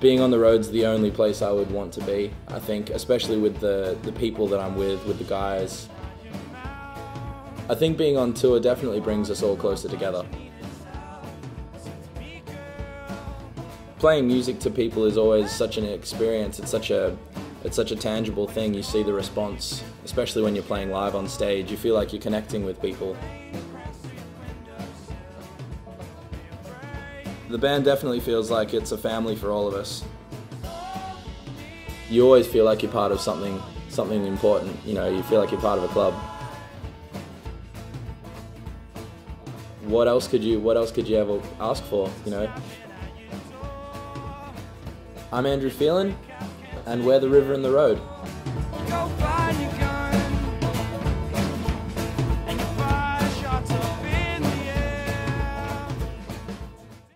being on the road's is the only place I would want to be. I think, especially with the the people that I'm with, with the guys. I think being on tour definitely brings us all closer together. Playing music to people is always such an experience. It's such a it's such a tangible thing. You see the response, especially when you're playing live on stage. You feel like you're connecting with people. The band definitely feels like it's a family for all of us. You always feel like you're part of something something important, you know, you feel like you're part of a club. What else could you what else could you ever ask for, you know? I'm Andrew Phelan and we're the river and the road.